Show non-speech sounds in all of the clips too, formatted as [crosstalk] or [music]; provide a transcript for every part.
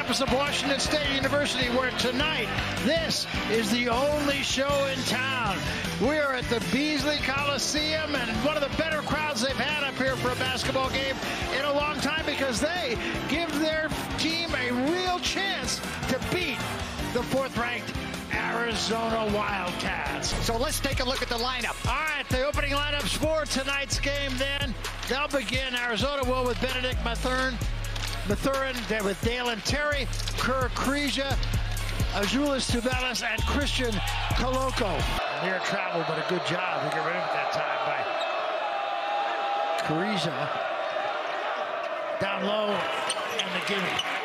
campus of Washington State University, where tonight this is the only show in town. We are at the Beasley Coliseum, and one of the better crowds they've had up here for a basketball game in a long time because they give their team a real chance to beat the fourth-ranked Arizona Wildcats. So let's take a look at the lineup. All right, the opening lineups for tonight's game then. They'll begin. Arizona will with Bennedict Mathurin, Mathurin there with Dalen Terry, Kerr Kriisa, Azuolas Tubelis, and Christian Koloko. Near travel, but a good job to get rid of it that time by Kriisa. Down low in the gimme.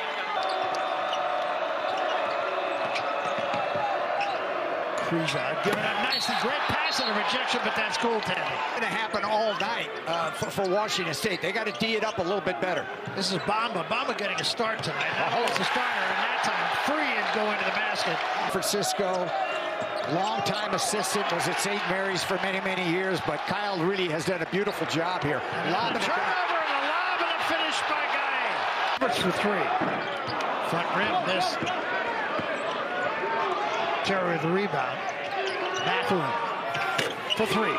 Kriisa giving a nicely great pass and a rejection, but that's goaltending. Going to happen all night uh, for, for, Washington State. They got to d it up a little bit better. This is Bamba. Bamba getting a start tonight. That holds the starter, and that time free and go into the basket. Francisco, longtime assistant, was at St. Mary's for many, many years, but Kyle really has done a beautiful job here. Lob and turnover and a lob and a finish by Gueye. Roberts for three. Front rim, this. Terry with the rebound. Mathurin for three.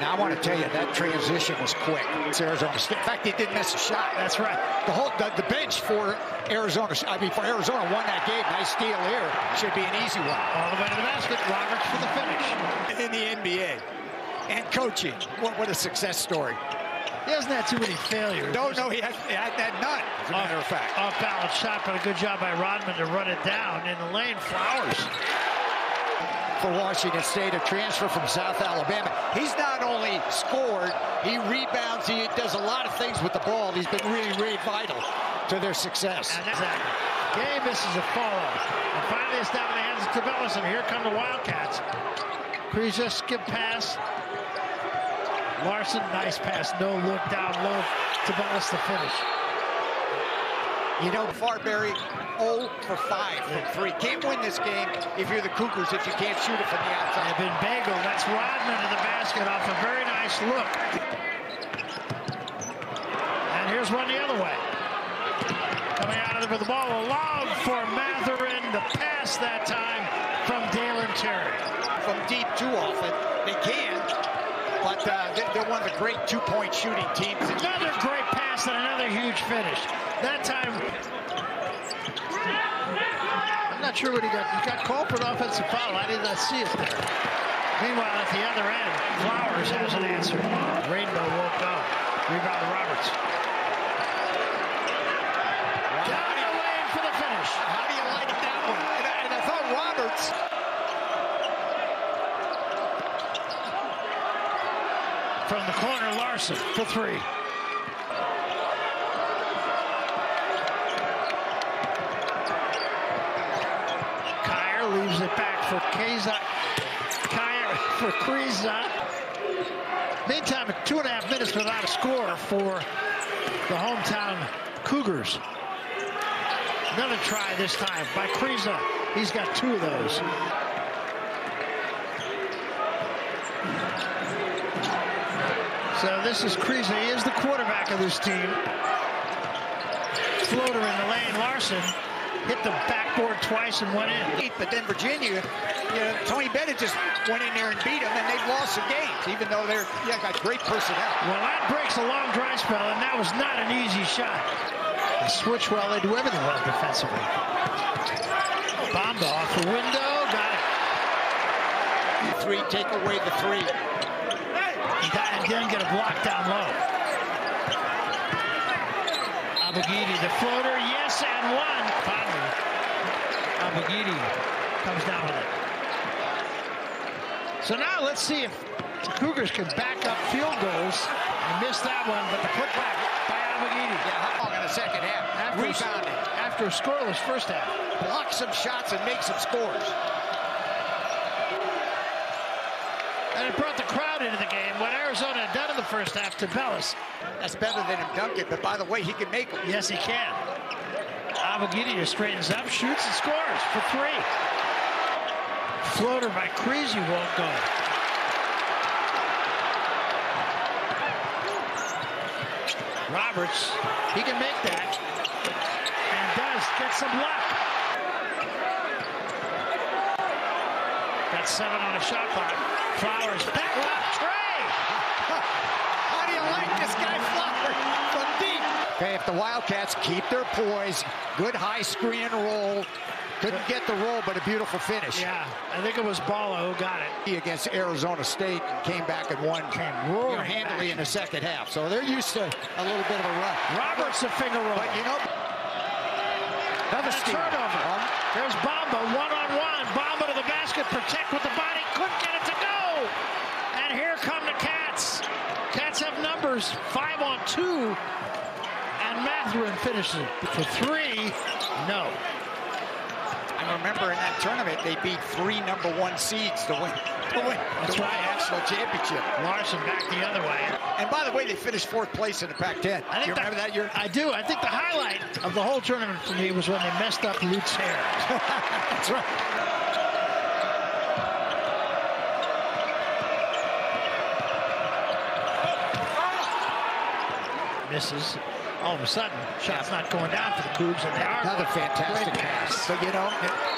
Now I want to tell you that transition was quick. It's Arizona State. In fact, he didn't miss a shot. That's right. The whole the, the, bench for Arizona, I mean for Arizona, won that game. Nice steal here. Should be an easy one. All the way to the basket. Roberts for the finish. In the NBA and coaching, what what a success story. He hasn't had too many failures. No, no, he, has, he had, had none, as a off, matter of fact. Off balance shot, but a good job by Rodman to run it down in the lane. Flowers. For Washington State, a transfer from South Alabama. He's not only scored, he rebounds, he does a lot of things with the ball. He's been really, really vital to their success. And that's Gueye misses a follow. And finally, it's down in the hands of Tubelis, and here come the Wildcats. Kriisa skip pass. Larsson, nice pass, no look down low. Tubelis the finish. You know, Farberry 0 for 5 from 3. Can't win this game if you're the Cougars if you can't shoot it from the outside. And been Bagel, that's Rodman to the basket off a very nice look. And here's one the other way. Coming out of there with the ball, a lob for Mathurin The pass that time from Dalen Terry. From deep too often. They can, but uh, they're one of the great two-point shooting teams. Another great pass and another huge finish. That time, I'm not sure what he got. He got called for an offensive foul. I did not see it there. Meanwhile, at the other end, Flowers has an answer. Rainbow won't go. Rebound to Roberts. Down the lane for the finish. How do you like that one? And I, and I thought Roberts from the corner, Larsson for three. Kier leaves it back for Kriisa. Kier for Kriisa. Meantime, two and a half minutes without a score for the hometown Cougars. Another try this time by Kriisa. He's got two of those. So this is Kriisa. He is the quarterback of this team. Floater in the lane. Larsson hit the backboard twice and went in. But then Virginia, you know, Tony Bennett just went in there and beat them, and they've lost the games, even though they're yeah got great personnel. Well, that breaks a long dry spell, and that was not an easy shot. They switch well. They do everything well defensively. Bombed off the window. Got it. Three. Take away the three. And then get a block down low. Abogidi, the floater, yes, and one. Finally, Abogidi comes down with it. So now let's see if the Cougars can back up field goals. And missed that one, but the putback by Abogidi. Yeah, how long in the second half? After, Rebounded. after a scoreless first half. Block some shots and make some scores. And it brought the crowd into the game. What Arizona had done in the first half Tubelis. That's better than him dunking, but by the way, he can make them. Yes, he can. Abogidi straightens up, shoots, and scores for three. Floater by Kriisa won't go. Roberts, he can make that. And does, gets some luck. Got seven on a shot clock. Flowers back left. Trey. [laughs] How do you like this guy Flowers from deep? Okay, if the Wildcats keep their poise, good high screen and roll. Couldn't get the roll, but a beautiful finish. Yeah, I think it was Ballo who got it. Against Arizona State and came back and won Came more roaring handily back. in the second half. So they're used to a little bit of a run. Roberts a finger roll. But you know, another And a steal. turnover. Um, There's Bamba one on one. Bamba to the basket, protect with the body, couldn't get it to go. And here come the Cats. Cats have numbers five on two. And Mathurin finishes it for three. No. I remember in that tournament they beat three number one seeds to win to win That's to win right. national championship. Larsson back the other way. And by the way, they finished fourth place in the Pac-10. I you the- remember that year? I do. I think the highlight of the whole tournament for me was when they messed up Luke's hair. [laughs] That's right. Misses. All of a sudden, shots not going down for the Cougs, and they are. Another fantastic pass. But you know,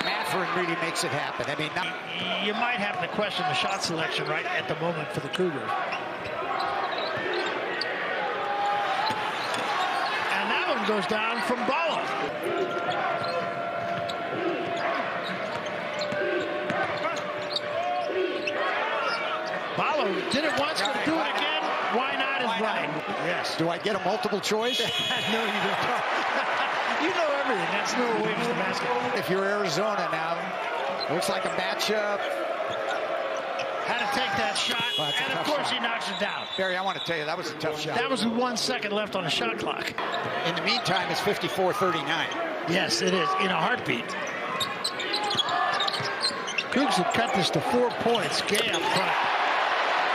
Mathurin really makes it happen. I mean, not, You might have to question the shot selection right at the moment for the Cougars. And that one goes down from Ballo. Ballo did it once, gonna do it again. Why not is Why. Yes. do I get a multiple choice? [laughs] no, you don't. [laughs] you know everything. That's no Williams the basket. if you're Arizona now, looks like a matchup. Had to take that shot, Well, and of course shot. he knocks it down. Barry, I want to tell you, that was a tough shot. That was with one second left on the shot clock. In the meantime, it's 54-39. Yes, it is in a heartbeat. Cougs have cut this to four points. Gueye up front.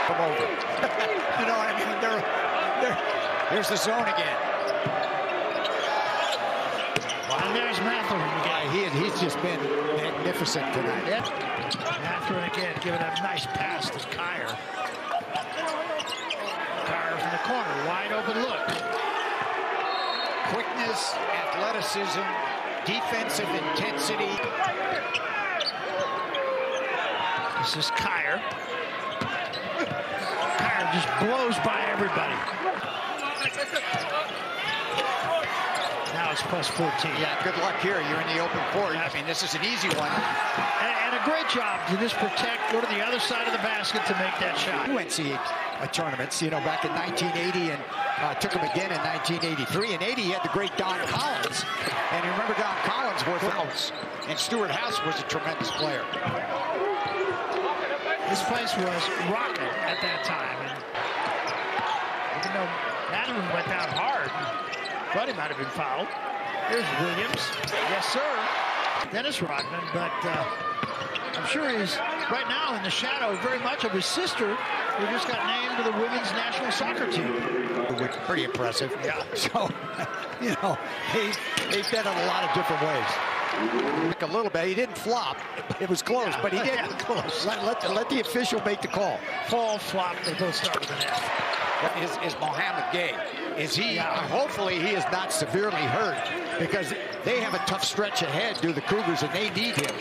Come over. you know what I mean? They're, they're, here's the zone again. And there's Mathurin Yeah, again. he, he's just been magnificent tonight. Yep. Mathurin again, giving a nice pass to Kier. Kier from the corner, wide open look. Quickness, athleticism, defensive intensity. This is Kier. Just blows by everybody. Now it's plus 14. Yeah, good luck here. You're in the open court. I mean, this is an easy one. And, and a great job to just protect, go to the other side of the basket to make that shot. Two NCAA uh, tournaments, you know, back in 1980 and uh, took them again in 1983. In 80, he had the great Don Collins. And you remember Don Collins was House. And Stuart House was a tremendous player. This place was rocking at that time. And even though Madeline went down hard, thought he might have been fouled. There's Williams. Yes, sir. Dennis Rodman, but uh, I'm sure he's right now in the shadow very much of his sister, who just got named to the women's national soccer team. Which is pretty impressive. Yeah. [laughs] So, you know, he, they've done it a lot of different ways. A little bit. He didn't flop. It was close, but he [laughs] did. Yeah, close. Let, let, the, let the official make the call. Fall, flop, they both start with an F. Is, is Mouhamed Gueye? Is he? Yeah. hopefully, he is not severely hurt because they have a tough stretch ahead. Do the Cougars, and they need him.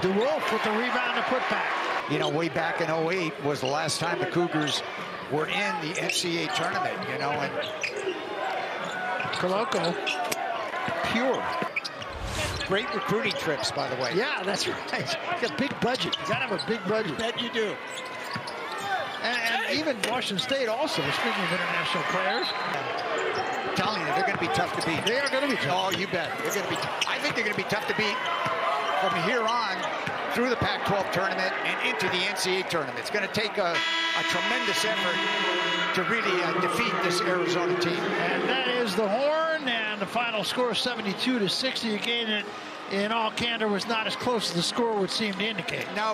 DeWolf with the rebound and putback. You know, way back in 08 was the last time the Cougars were in the NCAA tournament. You know, and Koloko, pure. Great recruiting trips, by the way. Yeah, that's [laughs] right. Got a big budget. You gotta have a big budget. Bet you do. And, and even Washington State also, speaking of international players, I'm telling you, they're going to be tough to beat. they are going to be tough. Oh, you bet. They're going to be. I think they're going to be tough to beat from here on through the Pac-12 tournament and into the NCAA tournament. It's going to take a, a tremendous effort to really uh, defeat this Arizona team. And that is the horn, and the final score 72 to 60. Again, in all candor, was not as close as the score would seem to indicate. Now.